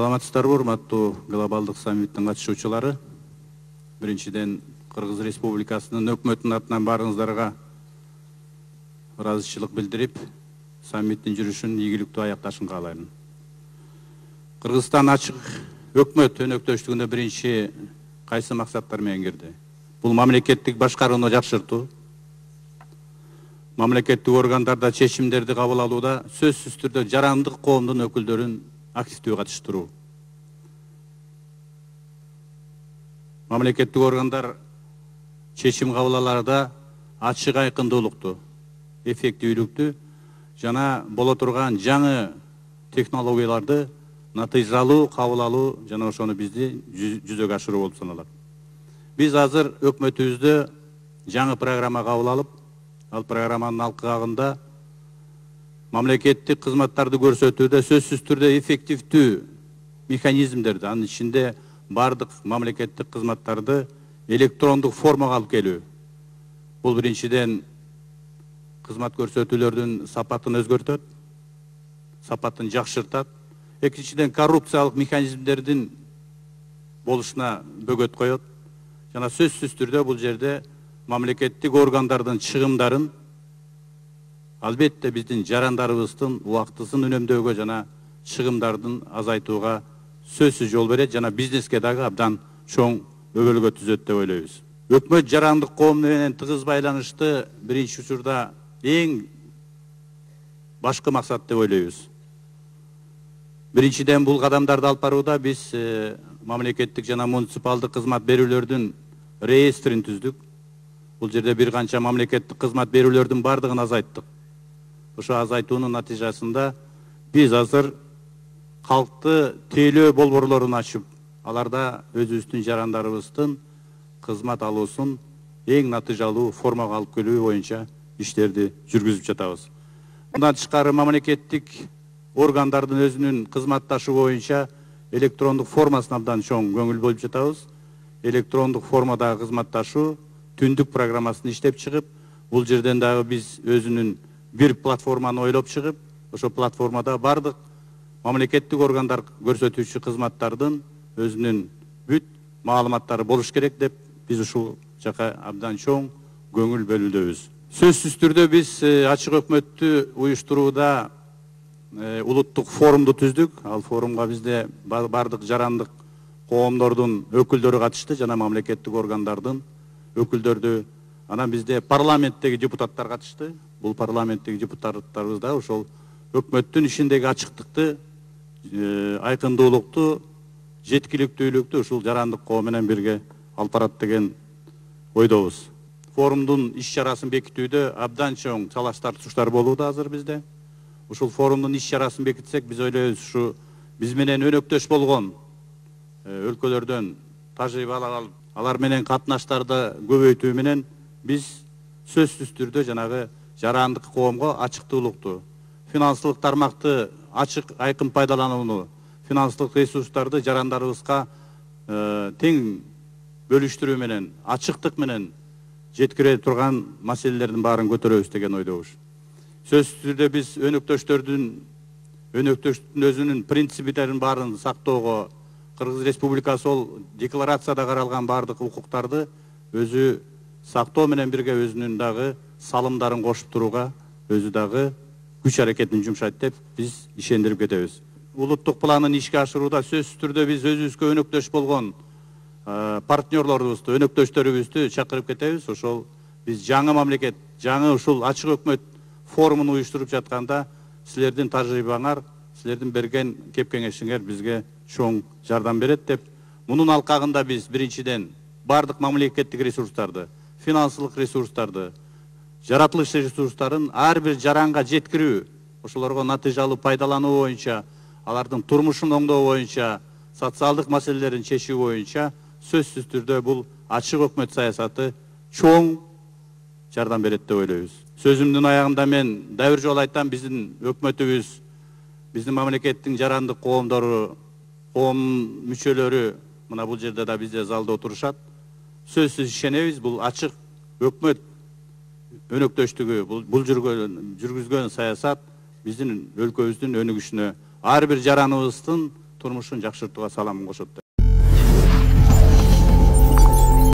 саламатсыздарбы урматтуу глобалдык саммиттин катышуучулары биринчиден кыргыз республикасынын өкмөтүнүн атынан баарыңыздарга ыраазычылык билдирип саммиттин жүрүшүн ийгиликтүү аякташын каалайм. Кыргызстан ачык өкмөт өнөктөштүгүнө биринчи кайсы максаттар менен кирди бул мамлекеттик башкарууну жакшыртуу мамлекеттик органдарда чечимдерди кабыл алууда сөзсүз түрдө жарандык коомдун өкүлдөрүн активдүү катыштыруу мамлекеттик органдар чечим кабыл алаарда ачык айкындуулукту эффективдүүлүктү жана боло турган жаңы технологияларды натыйжалуу кабыл алуу жана ошону бизди жүзөгө ашыруу болуп саналат биз азыр өкмөтүбүздө жаңы программа кабыл алып ал программанын алкагында мамлекеттик кызматтарды көрсөтүүдө сөзсүз түрдө эффективдүү механизмдерди анын ичинде баардык мамлекеттик кызматтарды электрондук формага алып келүү. Бул биринчиден кызмат көрсөтүүлөрдүн сапатын өзгөртөт сапатын жакшыртат. Экинчиден коррупциялык механизмдердин болушуна бөгөт коет. Жана сөзсүз түрдө бул жерде мамлекеттик органдардын чыгымдарын албетте биздин жарандарыбыздын убактысын үнөмдөөгө жана чыгымдардын азайтууга сөзсүз жол берет жана бизнеске дагы абдан чоң өбөлгө түзөт деп ойлойбуз өкмөт жарандык коом менен тыгыз байланышты биринчи учурда эң башкы максат деп ойлойбуз биринчиден бул кадамдарды алып барууда биз мамлекеттик жана муниципалдык кызмат берүүлөрдүн реестрин түздүк бул жерде бир канча мамлекеттик кызмат берүүлөрдүн баардыгын азайттык ошо азайтуунун натыйжасында биз азыр калкты тейлөө болборлорун ачып аларда өзүбүздүн жарандарыбыздын кызмат алуусун эң натыйжалуу формага алып келүү боюнча иштерди жүргүзүп жатабыз мындан тышкары мамлекеттик органдардын өзүнүн кызматташуу боюнча электрондук формасына абдан чоң көңүл бөлүп жатабыз электрондук формадагы кызматташуу түндүк программасын иштеп чыгып бул жерден дагы биз өзүнүн бир платформаны ойлоп чыгып ошол платформада баардык мамлекеттик органдар көрсөтүүчү кызматтардын өзүнүн бүт маалыматтары болуш керек деп биз ушул жака абдан чоң көңүл бөлүүдөбүз сөзсүз түрдө биз ачык өкмөттү уюштурууда улуттук форумду түздүк. Ал форумга бизде баардык жарандык коомдордун өкүлдөрү катышты жана мамлекеттик органдардын өкүлдөрдү. Анан бизде парламенттеги депутаттар катышты. Бул парламенттеги депутаттарыбыз да ошол өкмөттүн ишиндеги ачыктыкты айкындуулукту жеткиликтүүлүктү ушул жарандык коом менен бирге алып барат деген ойдобуз форумдун иш чарасын бекитүүдө абдан чоң талаш тартышуулар болууда азыр бизде ушул форумдун иш чарасын бекитсек биз ойлойбуз ушу биз менен өнөктөш болгон өлкөлөрдөн тажрыйба алып алар менен катнаштарды көбөйтүү менен биз сөзсүз түрдө жанагы жарандык коомго ачыктуулукту финансылык тармакты ачык айкын пайдаланууну финансылык ресурстарды жарандарыбызга тең бөлүштүрүү менен ачыктык менен жеткире турган маселелердин баарын көтөрөбүз деген ойдобуз сөзсүз түрдө биз өнөктөштөрдүн өнөктөштүн өзүнүн принциптерин баарын сактоого кыргыз республикасы ол декларацияда каралган баардык укуктарды өзү сактоо менен бирге өзүнүн дагы салымдарын кошуп турууга өзү дагы күч аракетин жумшайт деп биз ишендирип кетебиз. Улуттук планын ишке ашырууда сөзсүз түрдө биз өзүбүзгө өнөктөш болгон партнерлорубузду өнөктөштөрүбүздү чакырып кетебиз. Ошол биз жаңы мамлекет жаңы ушул ачык өкмөт форумун уюштуруп жатканда силердин тажрыйбаңар силердин берген кеп кеңешиңер бизге чоң жардам берет деп. Мунун алкагында биз биринчиден баардык мамлекеттик ресурстарды финансылык ресурстарды жаратылыш ресурстарын ар бир жаранга жеткирүү ошолорго натыйжалуу пайдалануу боюнча алардын турмушун оңдоо боюнча социалдык маселелерин чечүү боюнча сөзсүз түрдө бул ачык өкмөт саясаты чоң жардам берет деп ойлойбуз сөзүмдүн аягында мен дагы бир жолу айтам биздин өкмөтүбүз биздин мамлекеттин жарандык коомдору коом мүчөлөрү мына бул жерде да бизде залда отурушат сөзсүз ишенебиз бул ачык өкмөт өнөктөштүгү бул жүргүзгөн саясат биздин өлкөбүздүн өнүгүшүнө ар бир жараныбыздын турмушун жакшыртууга саламын кошот